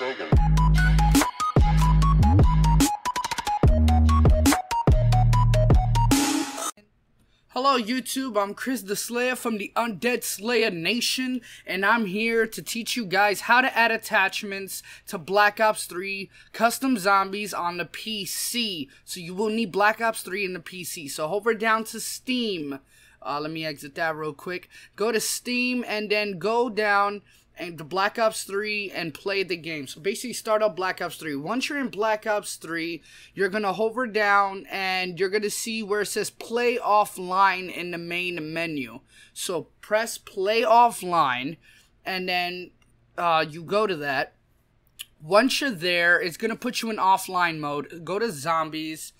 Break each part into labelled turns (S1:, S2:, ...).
S1: Sagan.
S2: Hello YouTube, I'm Chris the Slayer from the Undead Slaya Nation, and I'm here to teach you guys how to add attachments to Black Ops 3 Custom Zombies on the PC. So you will need Black Ops 3 in the PC. So hover down to Steam. Uh, let me exit that real quick. Go to Steam and then go down and the Black Ops 3 and play the game. So basically start up Black Ops 3. Once you're in Black Ops 3, you're going to hover down and you're going to see where it says play offline in the main menu. So press play offline and then uh, you go to that. Once you're there, it's going to put you in offline mode. Go to zombies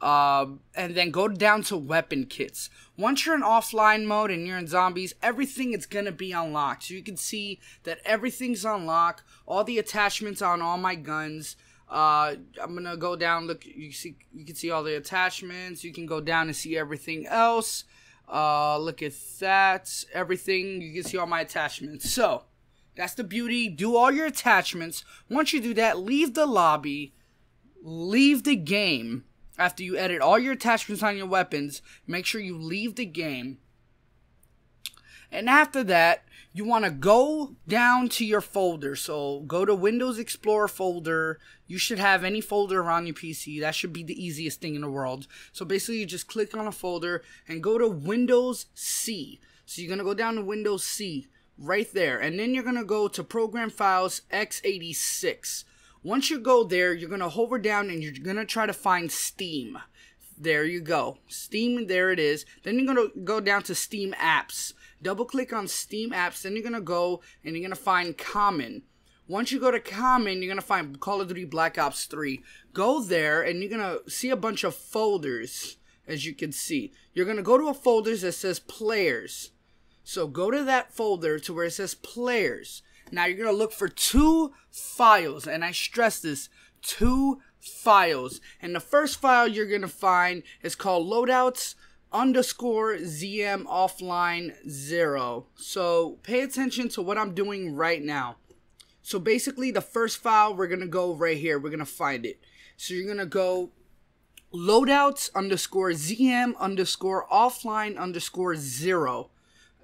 S2: um, and then go down to weapon kits. Once you're in offline mode and you're in zombies, everything is gonna be unlocked. So you can see that everything's unlocked. All the attachments on all my guns. Uh, I'm gonna go down. Look, you see, you can see all the attachments. You can go down and see everything else. Uh, look at that. Everything. You can see all my attachments. So that's the beauty. Do all your attachments. Once you do that, leave the lobby. Leave the game after you edit all your attachments on your weapons, make sure you leave the game. And after that, you want to go down to your folder. So go to Windows Explorer folder. You should have any folder around your PC. That should be the easiest thing in the world. So basically, you just click on a folder and go to Windows C. So you're going to go down to Windows C right there. And then you're going to go to Program Files x86. Once you go there, you're going to hover down and you're going to try to find Steam. There you go. Steam, there it is. Then you're going to go down to Steam Apps. Double click on Steam Apps. Then you're going to go and you're going to find Common. Once you go to Common, you're going to find Call of Duty Black Ops 3. Go there and you're going to see a bunch of folders, as you can see. You're going to go to a folder that says Players. So go to that folder to where it says Players. Now you're going to look for two files, and I stress this, two files. And the first file you're going to find is called loadouts underscore ZM offline zero. So pay attention to what I'm doing right now. So basically the first file we're going to go right here. We're going to find it. So you're going to go loadouts underscore ZM underscore offline underscore zero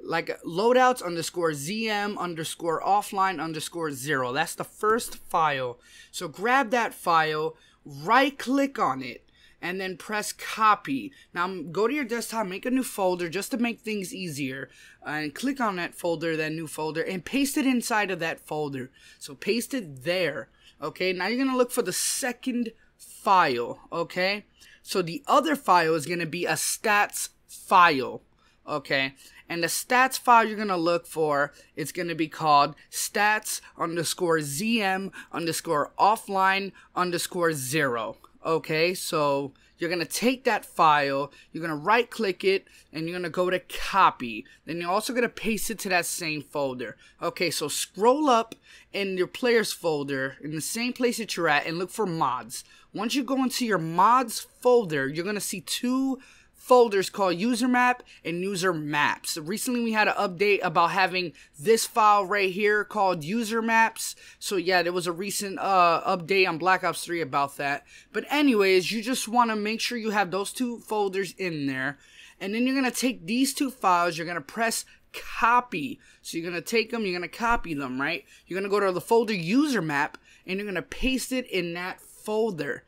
S2: like loadouts underscore zm underscore offline underscore zero. That's the first file. So grab that file, right click on it, and then press copy. Now go to your desktop, make a new folder just to make things easier, and click on that folder, that new folder, and paste it inside of that folder. So paste it there. Okay, now you're gonna look for the second file. Okay, so the other file is gonna be a stats file okay? And the stats file you're gonna look for, it's gonna be called stats underscore zm underscore offline underscore zero, okay? So you're gonna take that file, you're gonna right click it, and you're gonna go to copy. Then you're also gonna paste it to that same folder. Okay, so scroll up in your players folder in the same place that you're at and look for mods. Once you go into your mods folder, you're gonna see two folders called user map and user maps. Recently we had an update about having this file right here called user maps. So yeah, there was a recent uh, update on Black Ops 3 about that. But anyways, you just want to make sure you have those two folders in there. And then you're going to take these two files, you're going to press copy. So you're going to take them, you're going to copy them, right? You're going to go to the folder user map and you're going to paste it in that folder.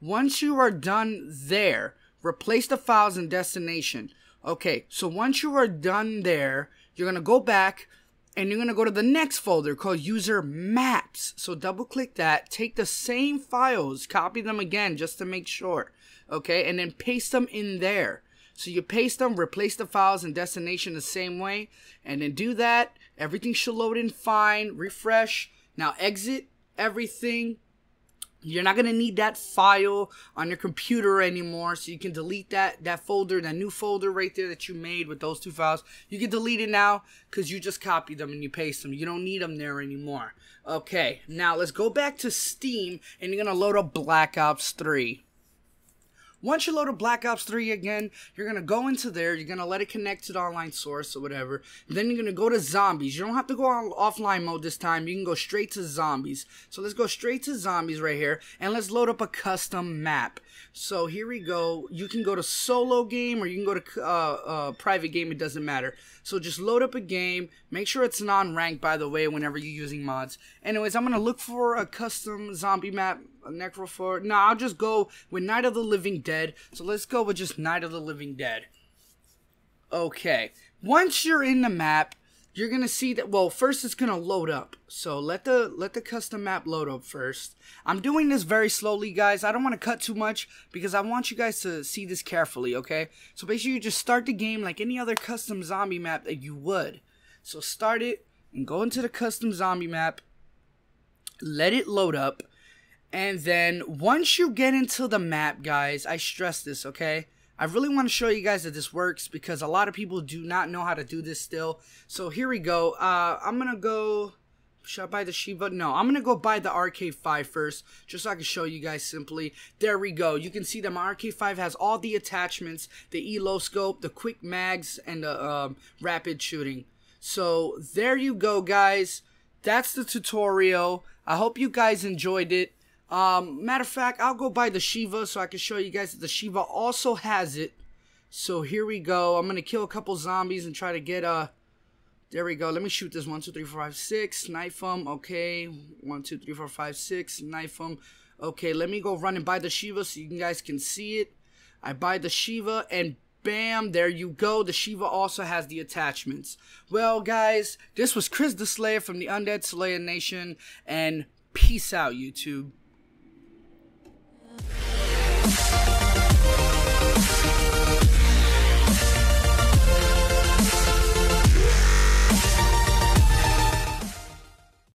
S2: Once you are done there, replace the files in destination. Okay, so once you are done there, you're gonna go back and you're gonna go to the next folder called user maps. So double click that, take the same files, copy them again just to make sure. Okay, and then paste them in there. So you paste them, replace the files in destination the same way, and then do that. Everything should load in fine, refresh. Now exit everything, you're not gonna need that file on your computer anymore, so you can delete that that folder, that new folder right there that you made with those two files. You can delete it now because you just copied them and you paste them. You don't need them there anymore. Okay, now let's go back to Steam and you're gonna load up Black Ops 3. Once you load up Black Ops 3 again, you're gonna go into there, you're gonna let it connect to the online source or whatever. Then you're gonna go to zombies. You don't have to go on offline mode this time, you can go straight to zombies. So let's go straight to zombies right here, and let's load up a custom map. So here we go. You can go to solo game or you can go to uh, uh, private game, it doesn't matter. So just load up a game, make sure it's non-ranked by the way whenever you're using mods. Anyways, I'm gonna look for a custom zombie map Necrophore. No, I'll just go with Night of the Living Dead. So let's go with just Night of the Living Dead. Okay. Once you're in the map, you're gonna see that well first it's gonna load up so let the let the custom map load up first i'm doing this very slowly guys i don't want to cut too much because i want you guys to see this carefully okay so basically you just start the game like any other custom zombie map that you would so start it and go into the custom zombie map let it load up and then once you get into the map, guys, I stress this, okay? I really want to show you guys that this works because a lot of people do not know how to do this still. So here we go. Uh, I'm going to go... Should I buy the Sheiva? No, I'm going to go buy the RK5 first, just so I can show you guys simply. There we go. You can see that my RK5 has all the attachments, the ELO scope, the quick mags, and the um, rapid shooting. So there you go, guys. That's the tutorial. I hope you guys enjoyed it. Um, matter of fact, I'll go buy the Sheiva so I can show you guys that the Sheiva also has it. So here we go. I'm gonna kill a couple zombies and try to get a... there we go. Let me shoot this. One, two, three, four, five, six. Knife them. Okay. One, two, three, four, five, six. Knife them. Okay, let me go run and buy the Sheiva so you guys can see it. I buy the Sheiva and bam, there you go. The Sheiva also has the attachments. Well, guys, this was Chris the Slayer from the Undead Slaya Nation, and peace out, YouTube.